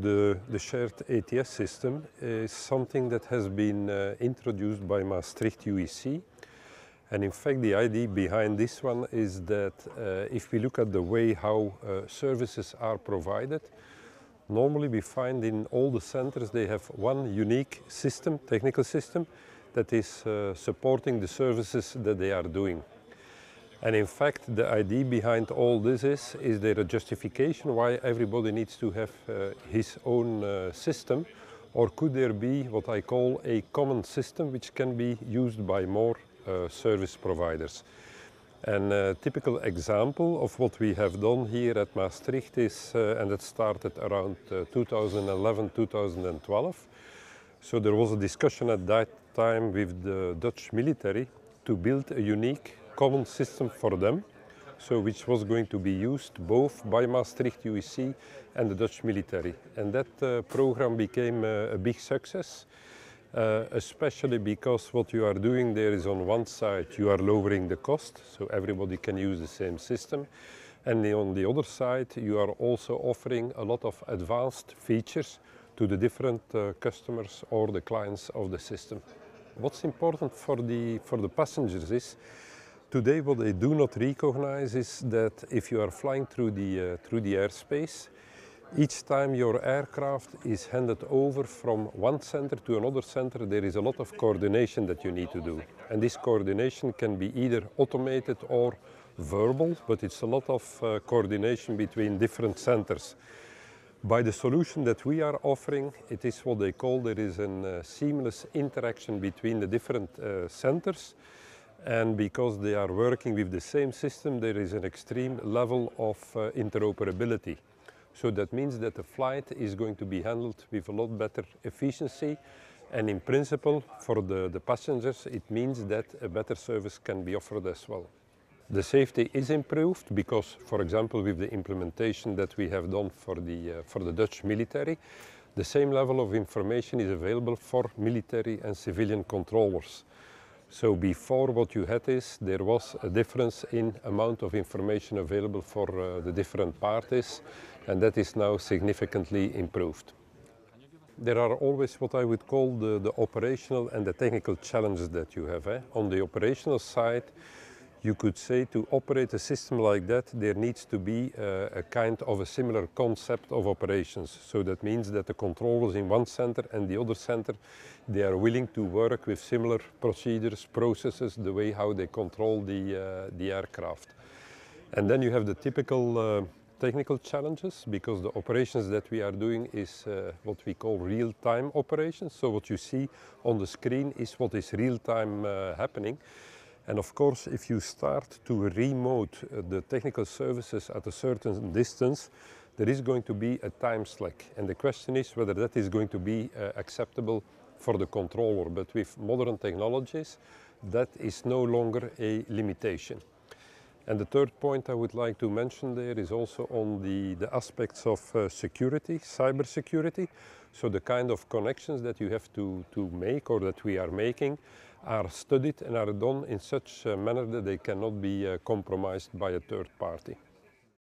The, the shared ATS system is something that has been uh, introduced by Maastricht UAC. And in fact, the idea behind this one is that uh, if we look at the way how uh, services are provided, normally we find in all the centers they have one unique system, technical system, that is uh, supporting the services that they are doing. And in fact, the idea behind all this is, is there a justification why everybody needs to have uh, his own uh, system? Or could there be what I call a common system which can be used by more uh, service providers? And a typical example of what we have done here at Maastricht is, uh, and it started around 2011-2012. Uh, so there was a discussion at that time with the Dutch military to build a unique common system for them, so which was going to be used both by Maastricht UAC and the Dutch military. And that uh, program became uh, a big success, uh, especially because what you are doing there is on one side you are lowering the cost, so everybody can use the same system. And on the other side you are also offering a lot of advanced features to the different uh, customers or the clients of the system. What's important for the, for the passengers is Today what they do not recognize is that if you are flying through the, uh, through the airspace, each time your aircraft is handed over from one center to another center, there is a lot of coordination that you need to do. And this coordination can be either automated or verbal, but it's a lot of uh, coordination between different centers. By the solution that we are offering, it is what they call there is a uh, seamless interaction between the different uh, centers and because they are working with the same system, there is an extreme level of uh, interoperability. So that means that the flight is going to be handled with a lot better efficiency. And in principle, for the, the passengers, it means that a better service can be offered as well. The safety is improved because, for example, with the implementation that we have done for the, uh, for the Dutch military, the same level of information is available for military and civilian controllers. So before what you had is there was a difference in amount of information available for uh, the different parties and that is now significantly improved. There are always what I would call the, the operational and the technical challenges that you have. Eh? On the operational side, you could say to operate a system like that, there needs to be uh, a kind of a similar concept of operations. So that means that the controllers in one center and the other center, they are willing to work with similar procedures, processes, the way how they control the, uh, the aircraft. And then you have the typical uh, technical challenges because the operations that we are doing is uh, what we call real-time operations. So what you see on the screen is what is real-time uh, happening. And of course, if you start to remote uh, the technical services at a certain distance, there is going to be a time slack. And the question is whether that is going to be uh, acceptable for the controller. But with modern technologies, that is no longer a limitation. And the third point I would like to mention there is also on the, the aspects of uh, security, cyber security. So the kind of connections that you have to, to make or that we are making are studied and are done in such a manner that they cannot be uh, compromised by a third party.